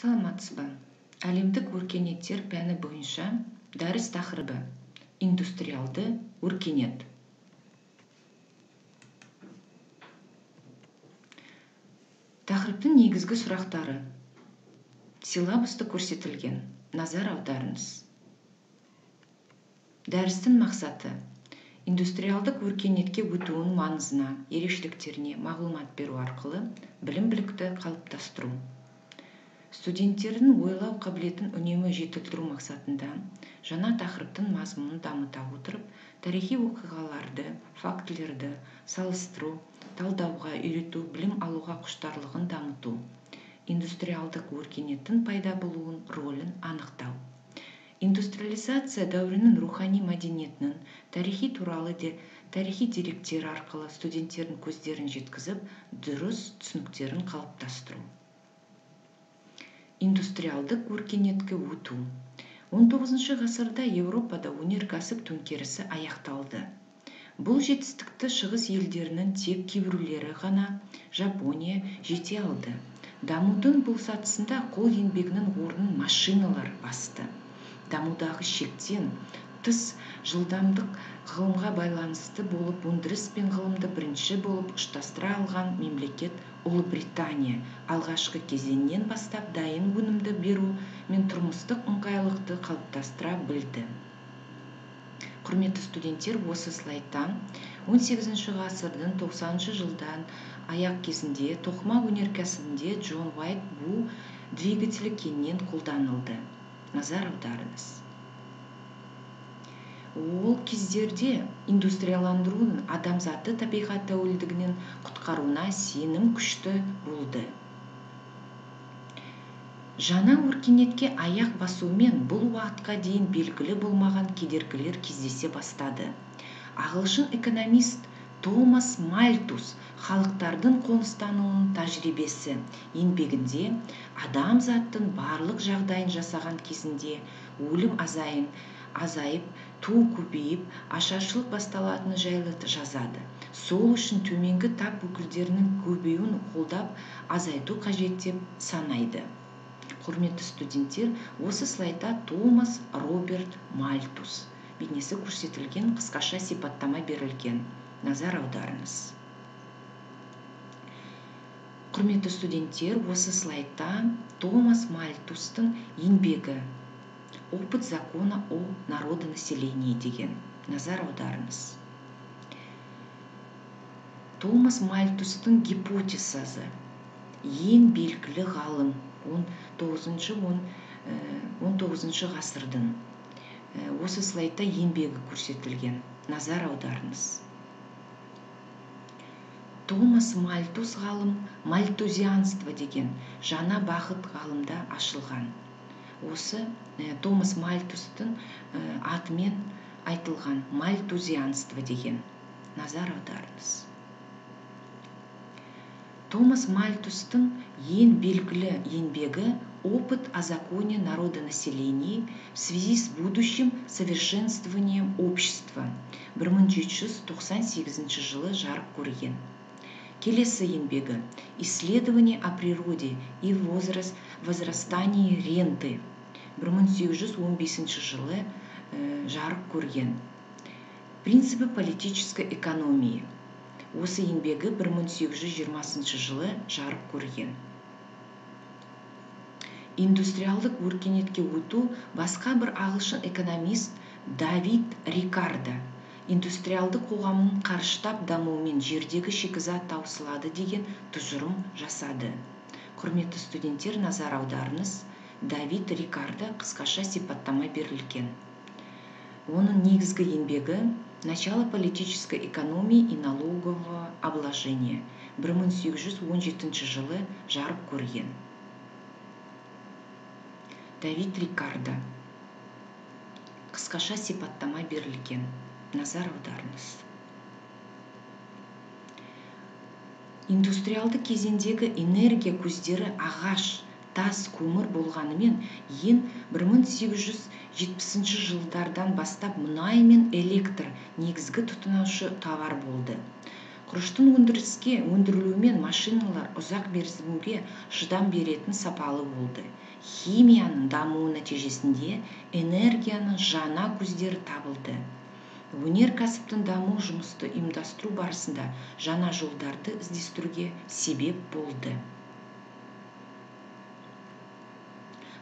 саламатсыз ба әлемдік өркениеттер пәні бойынша дәріс тақырыбы. Индустриалды өркениет. Тақырыптың негізгі сұрақтары. Силлабуста көрсетілген. Назар аударыңыз. Дәрістің мақсаты. Индустриалдық өркениетке өтуінің маңызына ерекшеліктеріне мағлұмат беру арқылы білім білікті қалыптастыру. Студенттердің ойлау қабілетін үнемі жетілдіру мақсатында жаңа тақырыптың мазмұнын дамыта отырып тарихи оқиғаларды фактілерді салыстыру талдауға үйрету білім алуға құштарлығын дамыту индустриалдық өркениеттің пайда болуын рөлін анықтау. Индустриализация дәуірінің рухани мәдениетінің тарихи туралы де тарихи деректер арқылы студенттердің көздерін жеткізіп дұрыс түсініктерін қалыптастыру. Индустриалдық өркениетке өту 19 ғасырда еуропада өнеркәсіп төңкерісі аяқталды. Бұл жетістікті шығыс елдерінің тек кейбіреулері ғана жапония жете алды. Дамудың бұл сатысында қол еңбегінің орнын машиналар басты. Дамудағы шектен тыс жылдамдық ғылымға байланысты болып өндіріс пен ғылымды бірінші болып ұштастыра алған мемлекет ұлыбритания алғашқы кезеңнен бастап дайын өнімді беру мен тұрмыстық ыңғайлықты қалыптастыра білді. Құрметті студенттер осы слайдтан 18 ғасырдың 90 жылдан аяқ кезінде тоқыма өнеркәсібінде джон уайт бу двигателі кеңінен қолданылды. Назар аударыңыз. Ол кездерде индустрияландырудың адамзатты табиғат тәуелдігінен құтқаруына сенім күшті болды. Жаңа өркениетке аяқ басуымен бұл уақытқа дейін белгілі болмаған кедергілер кездесе бастады. Ағылшын экономист томас мальтус халықтардың қоныстануының тәжірибесі еңбегінде адамзаттың барлық жағдайын жасаған кезінде өлім азайын азайып туу көбейіп ашаршылық басталатыны жайлы жазады. Сол үшін төменгі тап өкілдерінің көбеюін қолдап азайту қажет деп санайды. Құрметті студенттер осы слайдта томас роберт мальтус бейнесі көрсетілген қысқаша сипаттама берілген. Назар аударыңыз. Құрметті студенттер осы слайдта томас мальтустың еңбегі опыт закона о народонаселении деген назар аударыңыз томас мальтустың гипотезасы ең белгілі ғалым. 19 19 ғасырдың. Осы слайдта еңбегі көрсетілген. Назар аударыңыз томас мальтус ғалым мальтузианство деген жаңа бағыт ғалымда ашылған. осы томас мальтустың атымен айтылған мальтузианство деген назар аударыңыз томас мальтустың ең белгілі еңбегі опыт о законе народонаселения в связи с будущим совершенствованием общества 1798 жылы жарық көрген келесі еңбегі исследование о природе и возраст, возрастании ренты 1815 жылы жарық көрген. Принципы политической экономии. Осы еңбегі 1820 жылы жарық көрген. Индустриалдық өркениетке өту басқа бір ағылшын экономист давид рикардо. Индустриалды қоғамның қарыштап дамуымен жердегі шикізат таусылады деген тұжырым жасады. Құрметті студенттер назар аударыңыз. давид рикардо қысқаша сипаттама берілген оның негізгі еңбегі начало политической экономии и налогового обложения 1817 жылы жарық көрген давид рикардо қысқаша сипаттама берілген назар аударыңыз индустриалды кезеңдегі энергия көздері ағаш Тас көмір болғанымен ең 1870 жылдардан бастап мұнай мен электр негізгі тұтынушы товар болды. Құрыштың өндіріске өндірілуімен машиналар ұзақ мерзімге шыдам беретін сапалы болды. Химияның дамуы нәтижесінде энергияның жаңа көздері табылды. Өнеркәсіптің даму жұмысты ұйымдастыру барысында жаңа жолдарды іздестіруге себеп болды.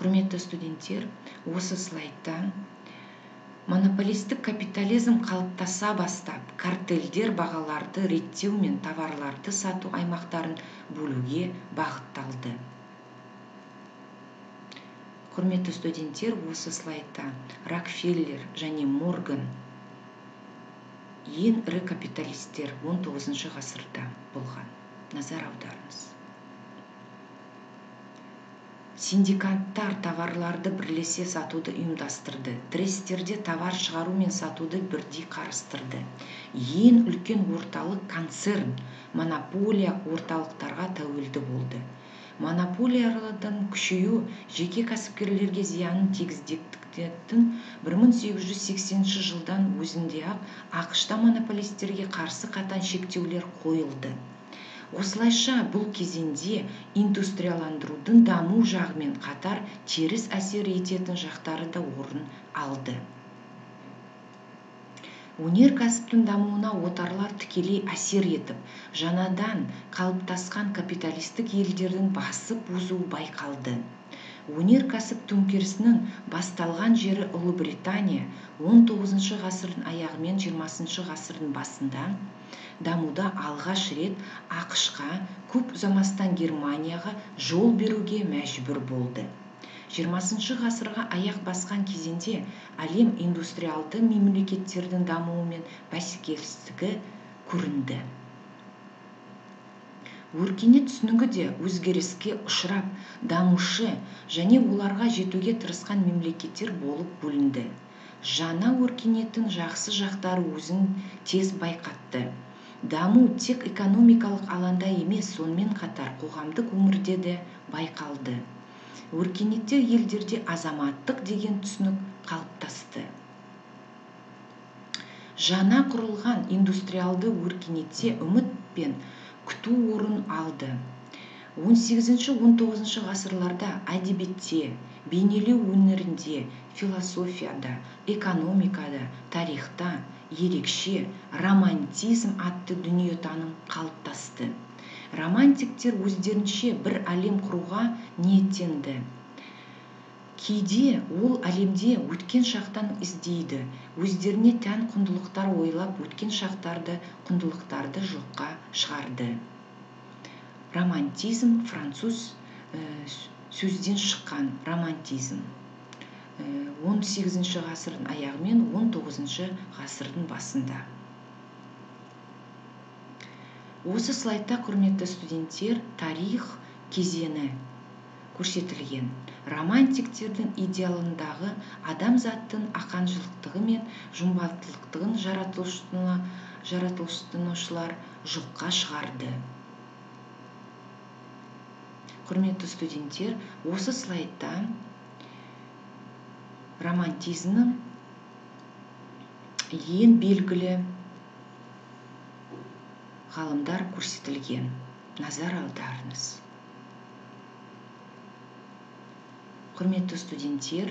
Құрметті студенттер осы слайдта монополистік капитализм қалыптаса бастап картельдер бағаларды реттеу мен товарларды сату аймақтарын бөлуге бағытталды. Құрметті студенттер осы слайдта рокфеллер және морган ең ірі капиталисттер 19 ғасырда болған. Назар аударыңыз. Синдикаттар товарларды бірлесе сатуды ұйымдастырды трестерде товар шығару мен сатуды бірдей қарастырды ең үлкен орталық концерн монополия орталықтарға тәуелді болды. Монополиялардың күшеюі жеке кәсіпкерлерге зиянын тигізетіндіктен 1880 жылдан өзінде ақ ақш та монополистерге қарсы қатаң шектеулер қойылды. Осылайша бұл кезеңде индустрияландырудың даму жағымен қатар теріс әсер ететін жақтары да орын алды. Өнеркәсіптің дамуына отарлар тікелей әсер етіп жаңадан қалыптасқан капиталистік елдердің басып озуы байқалды. Өнеркәсіп төңкерісінің басталған жері ұлыбритания 19 ғасырдың аяғы мен 20 ғасырдың басында дамуда алғаш рет ақшқа көп ұзамастан германияға жол беруге мәжбүр болды. 20 ғасырға аяқ басқан кезеңде әлем индустриалды мемлекеттердің дамуы мен бәсекелестігі көрінді. Өркениет түсінігі де өзгеріске ұшырап дамушы және оларға жетуге тырысқан мемлекеттер болып бөлінді. Жаңа өркениеттің жақсы жақтары өзін тез байқатты. Даму тек экономикалық алаңда емес сонымен қатар қоғамдық өмірде де байқалды. Өркениетті елдерде азаматтық деген түсінік қалыптасты. Жаңа құрылған индустриалды өркениетте үміт пен күту орын алды. 18-19 ғасырларда әдебиетте бейнелеу өнерінде философияда экономикада тарихта ерекше романтизм атты дүниетаным қалыптасты. Романтиктер өздерінше бір әлем құруға ниеттенді. Кейде ол әлемде өткен шақтан іздейді. Өздеріне тән құндылықтар ойлап өткен шақтарды құндылықтарды жоққа шығарды. Романтизм француз ә, сөзден шыққан романтизм. 18 ғасырдың аяғы мен 19 ғасырдың басында. Осы слайдта құрметті студенттер тарих кезеңі. Көрсетілген романтиктердің идеалындағы адамзаттың ақаншылықтығы мен жұмбақтылықтығын жаратылыстанушылар жоққа шығарды. Құрметті студенттер осы слайдта романтизмнің ең белгілі ғалымдар көрсетілген назар аударыңыз. Құрметті студенттер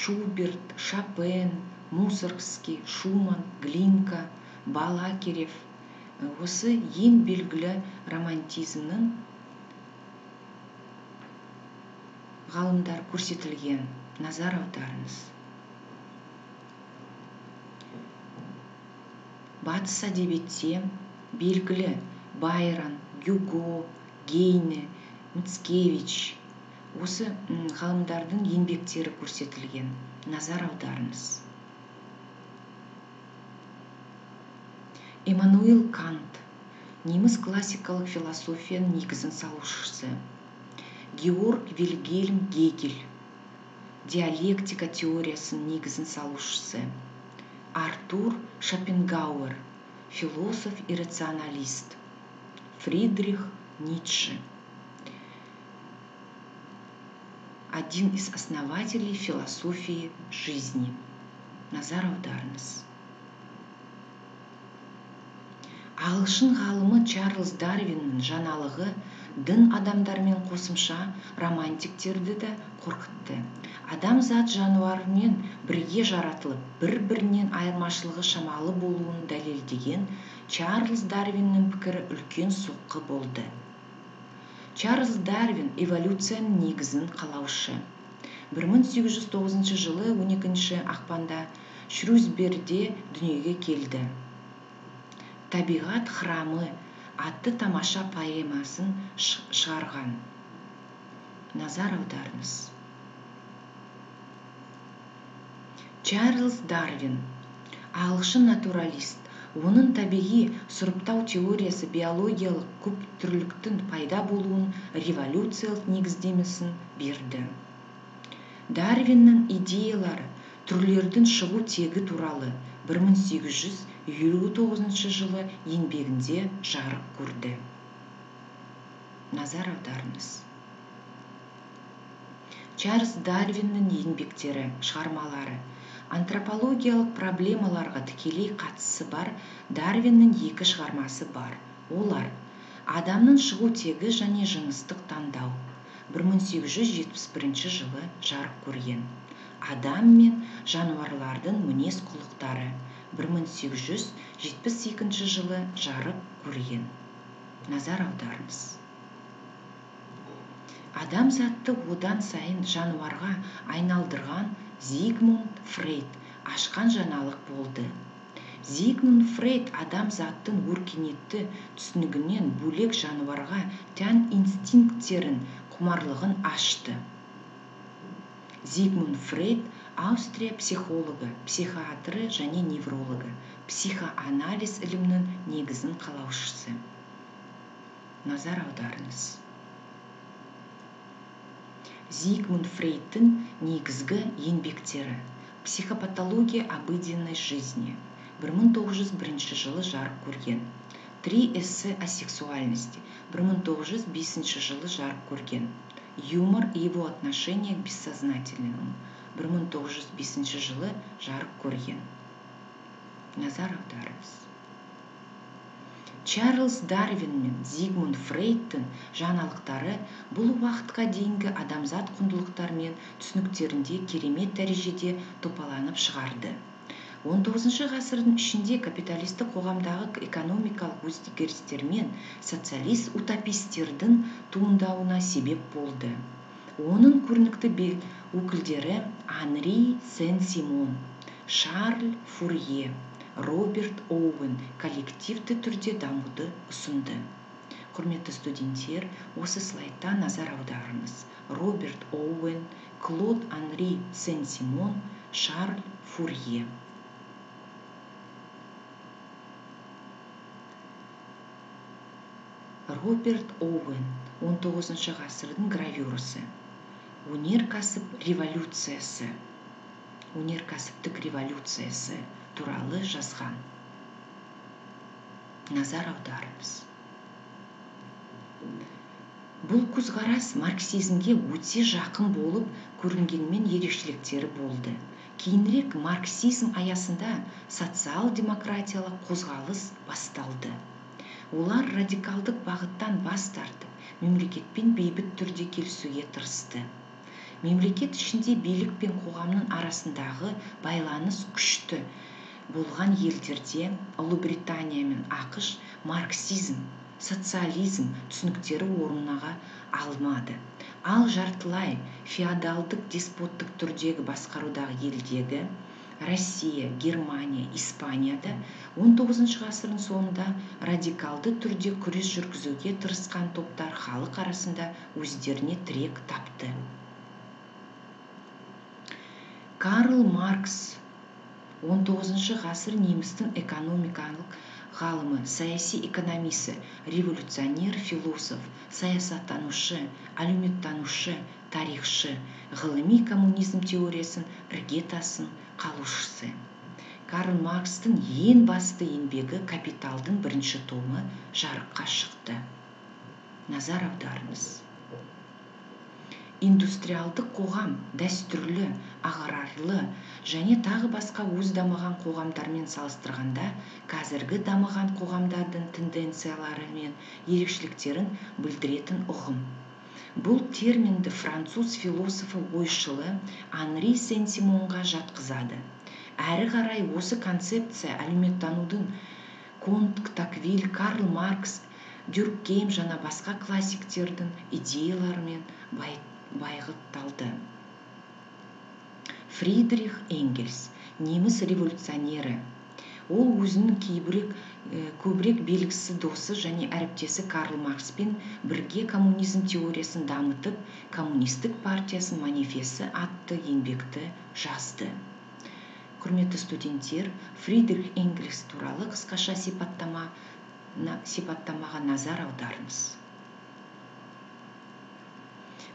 шуберт шопен мусоргский шуман глинка балакирев осы ең белгілі романтизмнің ғалымдар көрсетілген назар аударыңыз. Батыс әдебиетте белгілі байрон гюго гейне мицкевич осы ғалымдардың еңбектері көрсетілген. Назар аударыңыз. Эммануил кант неміс классикалық философияның негізін салушысы. Георг вильгельм гегель диалектика теориясының негізін салушысы. Артур шопенгауэр философ и рационалист. Фридрих ницше. Один из основателей философии жизни назар аударыңыз ағылшын ғалымы чарльз дарвиннің жаңалығы дін адамдармен қосымша романтиктерді да қорқытты. Адамзат жануармен бірге жаратылып бір бірінен айырмашылығы шамалы болуын дәлелдеген чарльз дарвиннің пікірі үлкен соққы болды. Чарльз дарвин эволюцияның негізін қалаушы. 1809 жылы 12 ақпанда шрюсберде дүниеге келді. Табиғат храмы атты тамаша поэмасын шығарған. Назар аударыңыз. Чарльз дарвин ағылшын натуралист оның табиғи сұрыптау теориясы биологиялық көптүрліліктің пайда болуын революциялық негіздемесін берді. Дарвиннің идеялары түрлердің шығу тегі туралы 1859 жылы еңбегінде жарық көрді. Назар аударыңыз. Чарльз дарвиннің еңбектері шығармалары антропологиялық проблемаларға тікелей қатысы бар дарвиннің екі шығармасы бар олар адамның шығу тегі және жыныстық таңдау. 1871 жылы жарық көрген. Адам мен жануарлардың мінез құлықтары 1872 жылы жарық көрген. Назар аударыңыз. Адамзатты одан сайын жануарға айналдырған зигмунд фрейд ашқан жаңалық болды. Зигмунд фрейд адамзаттың өркениетті түсінігінен бөлек жануарға тән инстинкттерін құмарлығын ашты. Зигмунд фрейд аустрия психологы психиатры және неврологы психоанализ ілімінің негізін қалаушысы. Назар аударыңыз. зигмунд фрейдтің негізгі еңбектері психопатология обыденной жизни 1901 жылы жарық көрген три эссе о сексуальности 1905 жылы жарық көрген юмор и его отношение к бессознательному 1905 жылы жарық көрген назар аударыңыз чарльз дарвин мен зигмунд фрейдтің жаңалықтары бұл уақытқа дейінгі адамзат құндылықтары мен түсініктерінде керемет дәрежеде топаланып шығарды. 19 ғасырдың ішінде капиталистік қоғамдағы экономикалық өзгерістер мен социалист утопистердің туындауына себеп болды. Оның көрнекті өкілдері анри сен симон шарль фурье роберт оуэн коллективті түрде дамуды ұсынды. Құрметті студенттер осы слайдта назар аударыңыз. Роберт оуэн клод анри сен симон шарль фурье. Роберт оуэн 19 ғасырдың гравюрасы. Өнеркәсіп революциясы. Өнеркәсіптік революциясы. Туралы жазған. Назар аударыңыз. Бұл көзқарас марксизмге өте жақын болып көрінгенмен ерекшеліктері болды. Кейінірек марксизм аясында социал демократиялық қозғалыс басталды. Олар радикалдық бағыттан бас тартып мемлекетпен бейбіт түрде келісуге тырысты. Мемлекет ішінде билік пен қоғамның арасындағы байланыс күшті. Болған елдерде ұлыбритания мен ақш марксизм социализм түсініктері орныға алмады. Ал жартылай феодалдық деспоттық түрдегі басқарудағы елдегі россия германия испанияда 19 ғасырдың соңында радикалды түрде күрес жүргізуге тырысқан топтар халық арасында өздеріне тірек тапты. Карл маркс 19 ғасыр немістің экономикалық ғалымы саяси экономисі революционер философ саясаттанушы әлеуметтанушы тарихшы ғылыми коммунизм теориясын іргетасын қалаушысы карл маркстың ең басты еңбегі капиталдың бірінші томы жарыққа шықты. Назар аударыңыз. Индустриалдық қоғам дәстүрлі аграрлы және тағы басқа өз дамыған қоғамдармен салыстырғанда қазіргі дамыған қоғамдардың тенденциялары мен ерекшеліктерін білдіретін ұғым. Бұл терминді француз философы ойшылы анри сен симонға жатқызады. Әрі қарай осы концепция әлеуметтанудың конт токвиль карл маркс дюркгейм жана басқа классиктердің идеяларымен байғытталды фридрих энгельс неміс революционері. Ол өзінің кейбірек көбірек белгісіз досы және әріптесі карл маркспен бірге коммунизм теориясын дамытып коммунистік партиясының манифесі атты еңбекті жазды. Құрметті студенттер фридрих энгельс туралы қысқаша сипаттама сипаттамаға назар аударыңыз.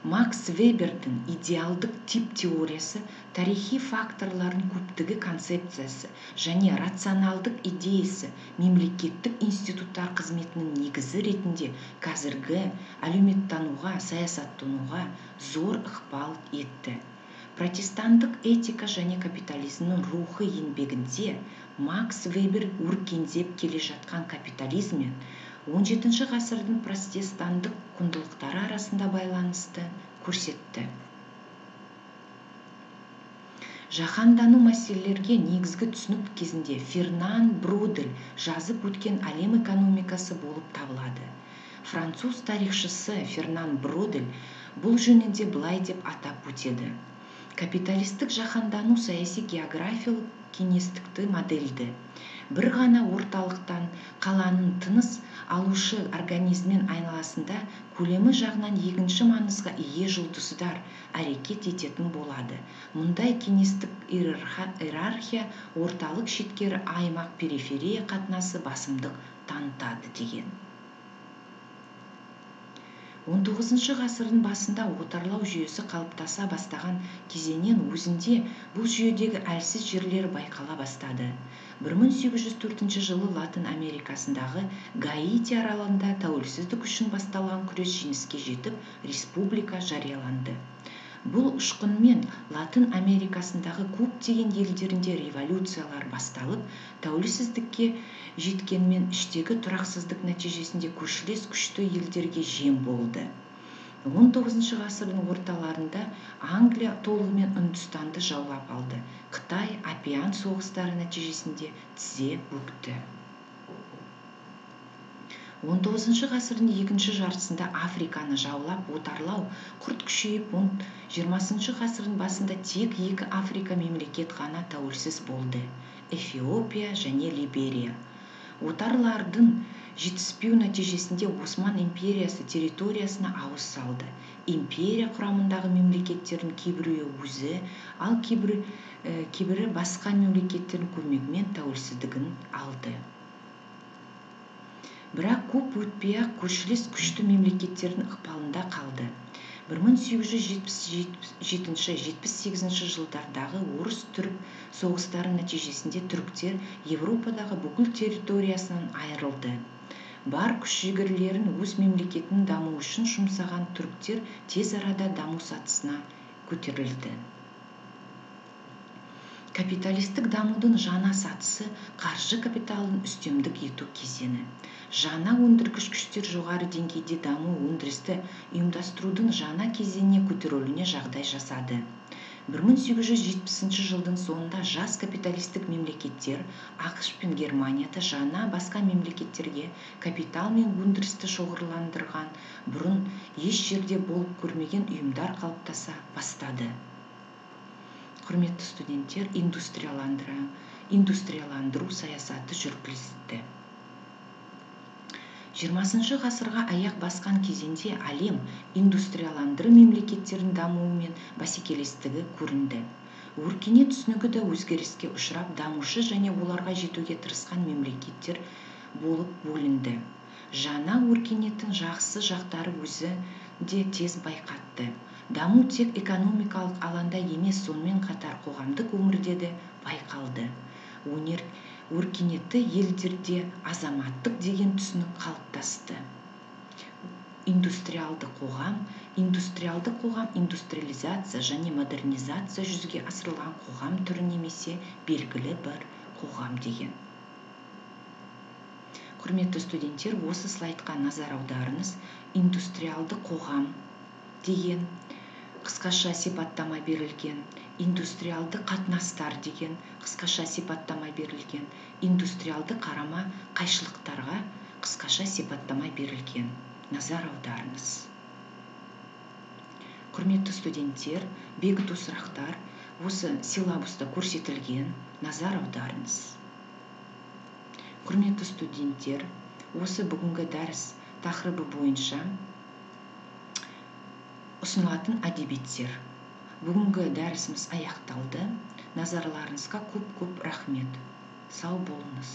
Макс вебердің идеалдық тип теориясы тарихи факторлардың көптігі концепциясы және рационалдық идеясы мемлекеттік институттар қызметінің негізі ретінде қазіргі әлеуметтануға саясаттануға зор ықпал етті. Протестанттық этика және капитализмнің рухы еңбегінде макс вебер өркендеп келе жатқан капитализм мен 17 ғасырдың протестанттық құндылықтары арасында байланысты көрсетті. Жаһандану мәселелерге негізгі түсінік кезінде фернан бродель жазып өткен әлем экономикасы болып табылады. Француз тарихшысы фернан бродель бұл жөнінде былай деп атап өтеді. Капиталистік жаһандану саяси географиялық кеңестікті модельді бір ғана орталықтан қаланың тыныс алушы организммен айналасында көлемі жағынан екінші маңызға ие жұлдыздар әрекет ететін болады. Мұндай кеңестік иерархия орталық шеткері аймақ периферия қатынасы басымдық танытады деген. 19 ғасырдың басында отарлау жүйесі қалыптаса бастаған кезеңнен өзінде бұл жүйедегі әлсіз жерлер байқала бастады. 1804 жылы латын америкасындағы гаити аралында тәуелсіздік үшін басталған күрес жеңіске жетіп республика жарияланды. Бұл ұшқынмен латын америкасындағы көптеген елдерінде революциялар басталып тәуелсіздікке жеткенмен іштегі тұрақсыздық нәтижесінде көршілес күшті елдерге жем болды. 19 ғасырдың орталарында англия толығымен үндістанды жаулап алды. Қытай апиан соғыстары нәтижесінде тізе бүкті. 19 ғасырдың екінші жартысында африканы жаулап отарлау құрт күшейіп 20 ғасырдың басында тек екі африка мемлекет ғана тәуелсіз болды. Эфиопия және либерия. Отарлардың жетіспеу нәтижесінде осман империясы территориясына ауыз салды. Империя құрамындағы мемлекеттердің кейбіреуі өзі ал кейбірі басқа мемлекеттердің көмегімен тәуелсіздігін алды. Бірақ көп өтпей ақ көршілес күшті мемлекеттердің ықпалында қалды. 1877-78 жылдардағы орыс-түрік соғыстары нәтижесінде түріктер европадағы бүкіл территориясынан айырылды. Бар күш-жігерлерін өз мемлекетінің дамуы үшін жұмсаған түріктер тез арада даму сатысына көтерілді. Капиталистік дамудың жаңа сатысы қаржы капиталын үстемдік ету кезеңі. Жаңа өндіргіш күштер жоғары деңгейде даму өндірісті ұйымдастырудың жаңа кезеңіне көтерілуіне жағдай жасады. 1870 жылдың соңында жас капиталистік мемлекеттер ақш пен германияда жаңа басқа мемлекеттерге капитал мен өндірісті шоғырландырған бұрын еш жерде болып көрмеген ұйымдар қалыптаса бастады. Құрметті студенттер индустрияландыру саясаты жүргізілді. Жиырмасыншы ғасырға аяқ басқан кезеңде әлем индустрияландыру мемлекеттерінің дамуы мен бәсекелестігі көрінді. Өркениет түсінігі де өзгеріске ұшырап дамушы және оларға жетуге тырысқан мемлекеттер болып бөлінді. Жаңа өркениеттің жақсы жақтары өзі де тез байқатты. Даму тек экономикалық алаңда емес сонымен қатар қоғамдық өмірде де байқалды. Өнер өркениетті елдерде азаматтық деген түсінік қалыптасты. Индустриалды қоғам индустриалды қоғам индустриализация және модернизация жүзеге асырылған қоғам түрі немесе белгілі бір қоғам деген. Құрметті студенттер осы слайдқа назар аударыңыз. Индустриалды қоғам деген қысқаша сипаттама берілген. Индустриалды қатынастар деген қысқаша сипаттама берілген. Индустриалды қарама қайшылықтарға қысқаша сипаттама берілген. Назар аударыңыз. Құрметті студенттер бекіту сұрақтар осы силабуста көрсетілген назар аударыңыз. Құрметті студенттер осы бүгінгі дәріс тақырыбы бойынша ұсынылатын әдебиеттер. Бүгінгі дәрісіміз аяқталды. Назарларыңызға көп көп рахмет. Сау болыңыз.